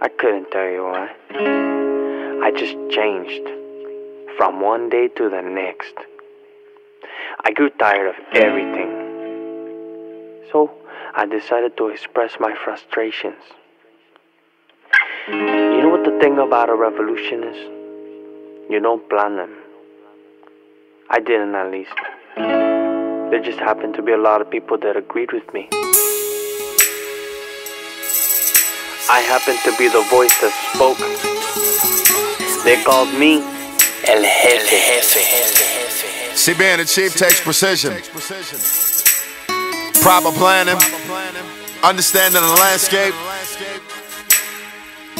I couldn't tell you why. I just changed from one day to the next. I grew tired of everything. So I decided to express my frustrations. You know what the thing about a revolution is? You don't plan them. I didn't at least. There just happened to be a lot of people that agreed with me. I happened to be the voice that spoke. They called me El Jefe. See, being the chief takes precision, proper planning, understanding the landscape,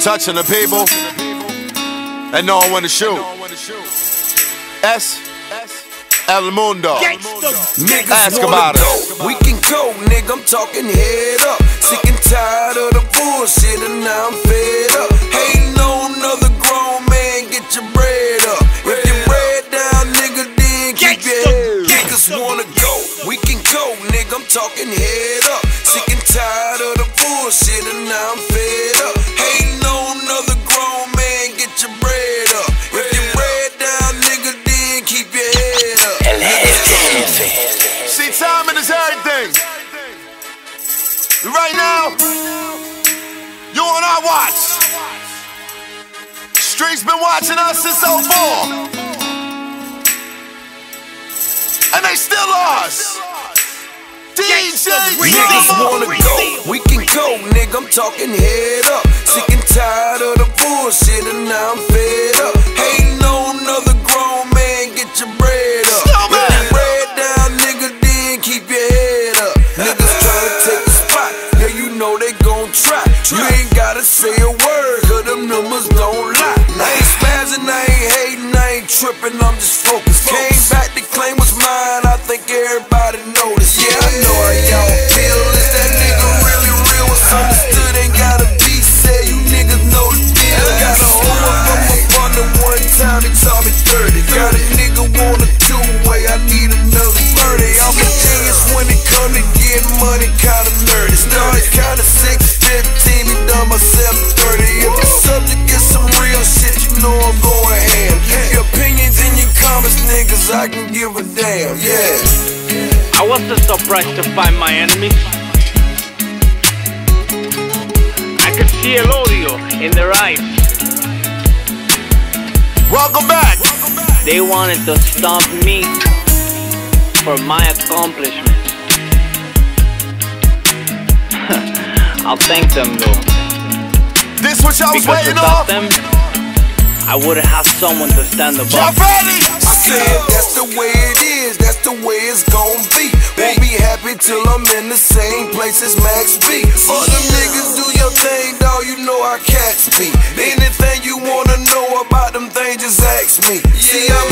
touching the people, and knowing when to shoot. S. El Mundo. Niggas Ask wanna about it. go. We can go, nigga. I'm talking head up. Sick nigga, keep your head. Niggas wanna go. We can go, nigga. I'm talking head up. Sick and tired of the bullshit, and now I'm fed up. Hating on another grown man, get your bread up. If your bread down, nigga, then keep your head up. See, timing is everything. Right now, you on our watch. Streets been watching us since 04. And they still ours. DJ Niggas wanna go, we can go, nigga. I'm talking head up. Sick and tired of the bullshit, and now I'm fed up. Hating on another grown man, get your bread up. If your bread down, nigga, then keep your head up. Niggas tryna take the spot, yeah, you know they gon' try. You ain't gotta say a word, cause them numbers don't lie. I ain't spazzing, I ain't hating, I ain't tripping, I'm just focused. Came back, I can give a damn, yeah. I wasn't surprised to find my enemies. I could see el odio in their eyes. Welcome back. They wanted to stomp me for my accomplishments. I'll thank them though. This what y'all was waiting on? them, I wouldn't have someone to stand above. Y'all ready? Said that's the way it is, that's the way it's gon' be. Won't be happy till I'm in the same place as Max B. Other niggas do your thing, dawg, you know I catch me. Anything you wanna know about them things, just ask me. See, I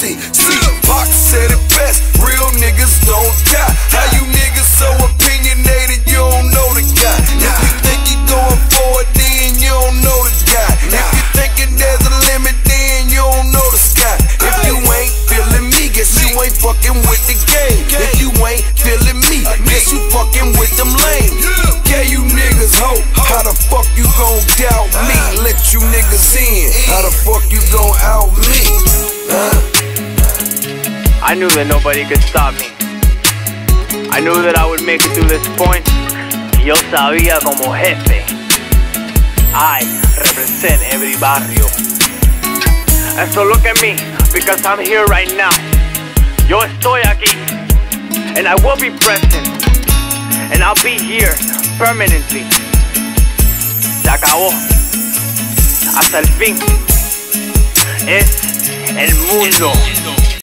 nasty. See, Pac said it best, real niggas don't die. How you niggas so opinionated, you don't know the guy. If you think you going for it, then you don't know the guy. If you thinking there's a limit, then you don't know the sky. If you ain't feeling me, guess you ain't fucking with the game. If you ain't feeling me, guess you fucking with them lame. Yeah, you niggas hope. How the fuck you gon' doubt me? Let you niggas in. How the fuck you gon' out me? Huh? I knew that nobody could stop me. I knew that I would make it through this point. Yo sabía como jefe. I represent every barrio. And so look at me, because I'm here right now. Yo estoy aquí. And I will be present. And I'll be here permanently. Se acabó. Hasta el fin. Es el mundo.